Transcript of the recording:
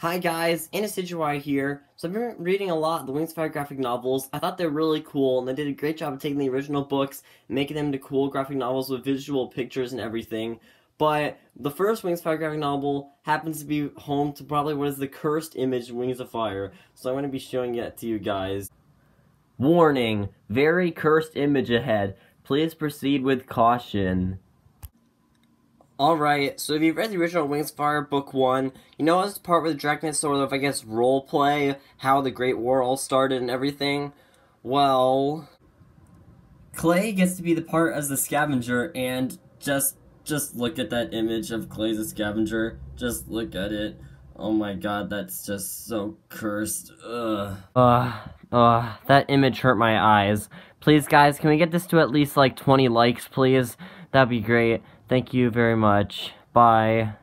Hi guys, Anastasia here. So I've been reading a lot of the Wings of Fire graphic novels. I thought they were really cool, and they did a great job of taking the original books making them into cool graphic novels with visual pictures and everything. But the first Wings of Fire graphic novel happens to be home to probably what is the cursed image Wings of Fire. So I'm going to be showing it to you guys. Warning, very cursed image ahead. Please proceed with caution. Alright, so if you've read the original Wings of Fire Book 1, you know this part where the Dragon sort of, I guess, roleplay how the Great War all started and everything? Well... Clay gets to be the part as the scavenger, and just, just look at that image of Clay as a scavenger. Just look at it. Oh my god, that's just so cursed. Ugh. Uh, uh, that image hurt my eyes. Please, guys, can we get this to at least, like, 20 likes, please? That'd be great. Thank you very much. Bye.